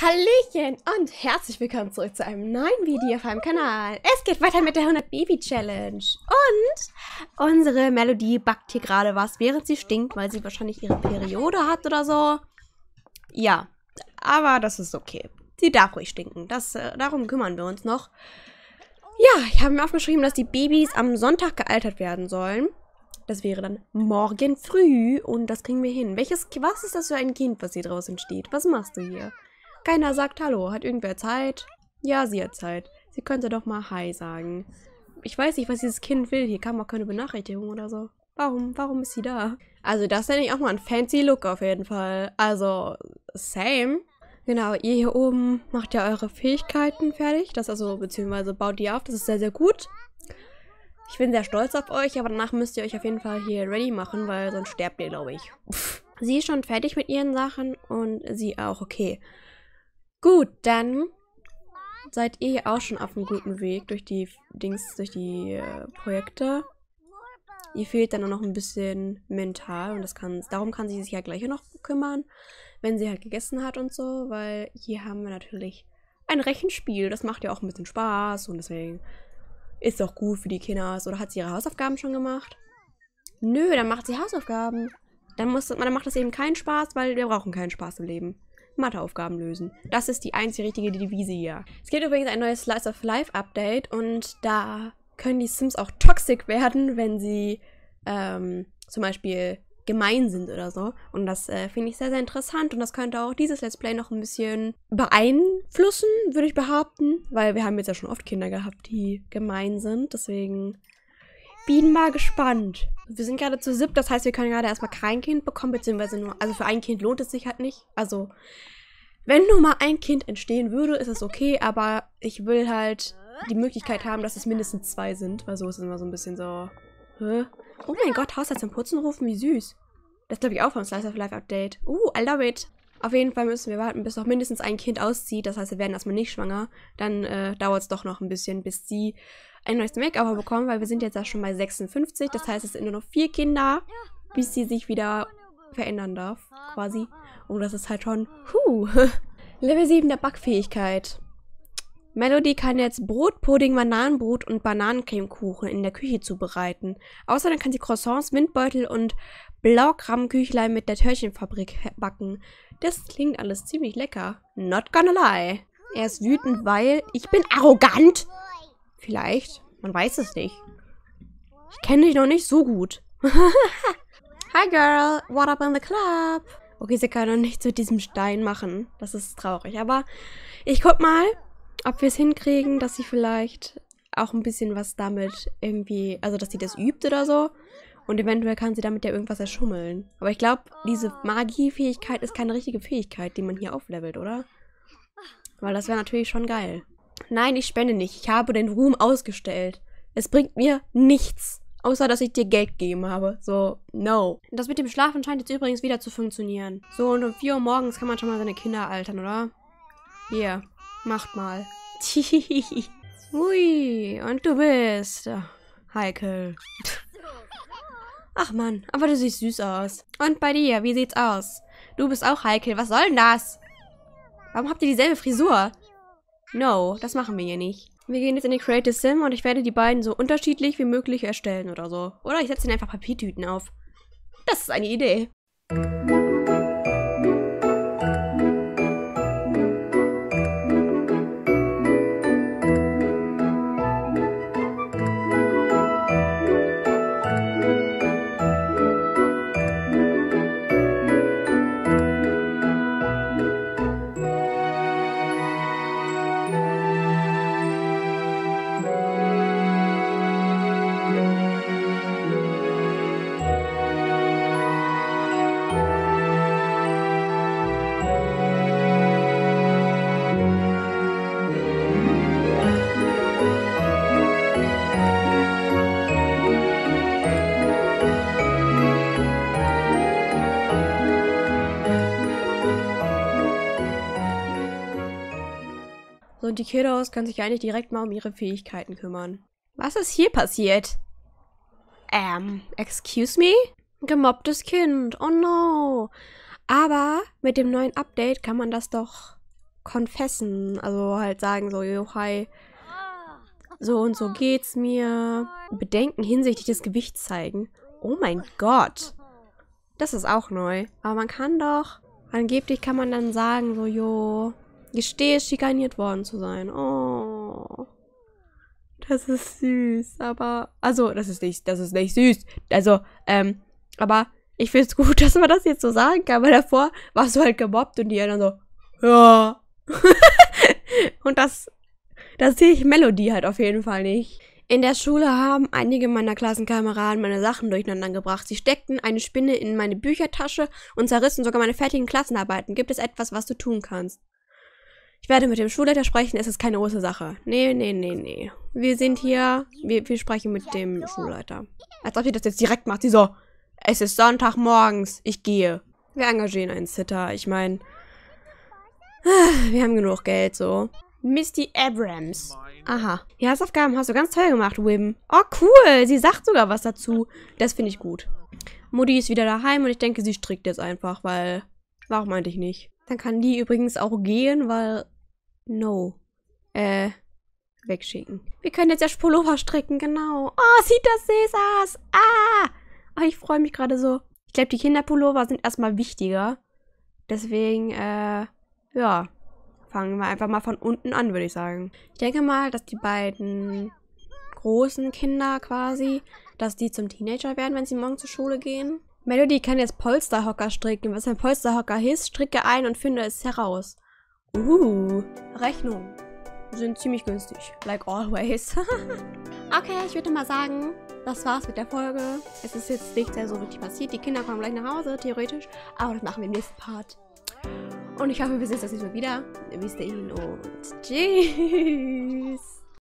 Hallöchen und herzlich willkommen zurück zu einem neuen Video auf meinem Kanal. Es geht weiter mit der 100 Baby Challenge. Und unsere Melodie backt hier gerade was, während sie stinkt, weil sie wahrscheinlich ihre Periode hat oder so. Ja, aber das ist okay. Sie darf ruhig stinken. Das, äh, darum kümmern wir uns noch. Ja, ich habe mir aufgeschrieben, dass die Babys am Sonntag gealtert werden sollen. Das wäre dann morgen früh und das kriegen wir hin. Welches, was ist das für ein Kind, was hier draußen steht? Was machst du hier? Keiner sagt Hallo. Hat irgendwer Zeit? Ja, sie hat Zeit. Sie könnte doch mal Hi sagen. Ich weiß nicht, was dieses Kind will. Hier kam auch keine Benachrichtigung oder so. Warum? Warum ist sie da? Also, das nenne ich auch mal ein fancy Look auf jeden Fall. Also, same. Genau, ihr hier oben macht ja eure Fähigkeiten fertig. Das also, beziehungsweise baut die auf. Das ist sehr, sehr gut. Ich bin sehr stolz auf euch, aber danach müsst ihr euch auf jeden Fall hier ready machen, weil sonst sterbt ihr, glaube ich. Pff. Sie ist schon fertig mit ihren Sachen und sie auch, okay. Gut, dann seid ihr auch schon auf einem guten Weg durch die Dings, durch die äh, Projekte. Ihr fehlt dann noch ein bisschen mental und das kann, darum kann sie sich ja gleich noch kümmern, wenn sie halt gegessen hat und so, weil hier haben wir natürlich ein Rechenspiel. Das macht ja auch ein bisschen Spaß und deswegen ist auch gut für die Kinder. Oder hat sie ihre Hausaufgaben schon gemacht? Nö, dann macht sie Hausaufgaben. Dann, muss, dann macht das eben keinen Spaß, weil wir brauchen keinen Spaß im Leben. Matheaufgaben lösen. Das ist die einzige richtige Devise hier. Es gibt übrigens ein neues Slice of Life Update und da können die Sims auch toxic werden, wenn sie ähm, zum Beispiel gemein sind oder so. Und das äh, finde ich sehr, sehr interessant und das könnte auch dieses Let's Play noch ein bisschen beeinflussen, würde ich behaupten. Weil wir haben jetzt ja schon oft Kinder gehabt, die gemein sind. Deswegen bin mal gespannt. Wir sind gerade zu sieb, das heißt, wir können gerade erstmal kein Kind bekommen, beziehungsweise nur, also für ein Kind lohnt es sich halt nicht. Also, wenn nur mal ein Kind entstehen würde, ist es okay, aber ich will halt die Möglichkeit haben, dass es mindestens zwei sind, weil so ist es immer so ein bisschen so, hä? Oh mein Gott, Haushalt zum Putzen rufen, wie süß. Das glaube ich auch vom Slice of Life Update. Uh, I love it. Auf jeden Fall müssen wir warten, bis noch mindestens ein Kind auszieht. Das heißt, wir werden erstmal nicht schwanger. Dann äh, dauert es doch noch ein bisschen, bis sie ein neues Make-up bekommen, weil wir sind jetzt ja schon bei 56. Das heißt, es sind nur noch vier Kinder, bis sie sich wieder verändern darf, quasi. Und das ist halt schon, huh. Level 7 der Backfähigkeit. Melody kann jetzt Brot, Pudding, Bananenbrot und Bananencremekuchen in der Küche zubereiten. Außerdem kann sie Croissants, Windbeutel und Blaugrammküchlein mit der Törchenfabrik backen. Das klingt alles ziemlich lecker. Not gonna lie. Er ist wütend, weil ich bin arrogant. Vielleicht. Man weiß es nicht. Ich kenne dich noch nicht so gut. Hi girl, what up in the club? Okay, sie kann noch nichts mit diesem Stein machen. Das ist traurig. Aber ich guck mal, ob wir es hinkriegen, dass sie vielleicht auch ein bisschen was damit irgendwie, also dass sie das übt oder so. Und eventuell kann sie damit ja irgendwas erschummeln. Aber ich glaube, diese Magiefähigkeit ist keine richtige Fähigkeit, die man hier auflevelt, oder? Weil das wäre natürlich schon geil. Nein, ich spende nicht. Ich habe den Ruhm ausgestellt. Es bringt mir nichts. Außer, dass ich dir Geld gegeben habe. So, no. Das mit dem Schlafen scheint jetzt übrigens wieder zu funktionieren. So, und um 4 Uhr morgens kann man schon mal seine Kinder altern, oder? Hier, macht mal. Ui, und du bist heikel. Ach man, aber du siehst süß aus. Und bei dir, wie sieht's aus? Du bist auch heikel. Was soll denn das? Warum habt ihr dieselbe Frisur? No, das machen wir hier nicht. Wir gehen jetzt in die Creative Sim und ich werde die beiden so unterschiedlich wie möglich erstellen oder so. Oder ich setze ihnen einfach Papiertüten auf. Das ist eine Idee. Und die Kiddos können sich eigentlich direkt mal um ihre Fähigkeiten kümmern. Was ist hier passiert? Ähm, excuse me? Gemobbtes Kind, oh no. Aber mit dem neuen Update kann man das doch confessen. Also halt sagen so, jo, hi, so und so geht's mir. Bedenken hinsichtlich des Gewichts zeigen. Oh mein Gott. Das ist auch neu. Aber man kann doch, angeblich kann man dann sagen so, jo, gestehe schikaniert worden zu sein. Oh. Das ist süß, aber, also, das ist nicht, das ist nicht süß. Also, ähm, aber ich finde es gut, dass man das jetzt so sagen kann, weil davor warst du halt gemobbt und die dann so, ja. und das, das sehe ich Melodie halt auf jeden Fall nicht. In der Schule haben einige meiner Klassenkameraden meine Sachen durcheinander gebracht. Sie steckten eine Spinne in meine Büchertasche und zerrissen sogar meine fertigen Klassenarbeiten. Gibt es etwas, was du tun kannst? Ich werde mit dem Schulleiter sprechen, es ist keine große Sache. Nee, nee, nee, nee. Wir sind hier, wir, wir sprechen mit dem Schulleiter. Als ob sie das jetzt direkt macht. Sie so, es ist Sonntagmorgens, ich gehe. Wir engagieren einen Sitter. Ich meine, wir haben genug Geld, so. Misty Abrams. Aha. Die Hausaufgaben hast du ganz toll gemacht, Wim. Oh, cool. Sie sagt sogar was dazu. Das finde ich gut. Mutti ist wieder daheim und ich denke, sie strickt jetzt einfach, weil... Warum meinte ich nicht? Dann kann die übrigens auch gehen, weil... No. Äh, wegschicken. Wir können jetzt ja Pullover stricken, genau. Oh, sieht das süß aus. Ah! Oh, ich freue mich gerade so. Ich glaube, die Kinderpullover sind erstmal wichtiger. Deswegen, äh, ja. Fangen wir einfach mal von unten an, würde ich sagen. Ich denke mal, dass die beiden großen Kinder quasi, dass die zum Teenager werden, wenn sie morgen zur Schule gehen. Melody kann jetzt Polsterhocker stricken. Was ein Polsterhocker ist, stricke ein und finde es heraus. Uh, Rechnung. Sind ziemlich günstig. Like always. okay, ich würde mal sagen, das war's mit der Folge. Es ist jetzt nicht sehr so richtig passiert. Die Kinder kommen gleich nach Hause, theoretisch. Aber das machen wir im nächsten Part. Und ich hoffe, wir sehen uns das nächste Mal wieder. Bis dahin und tschüss.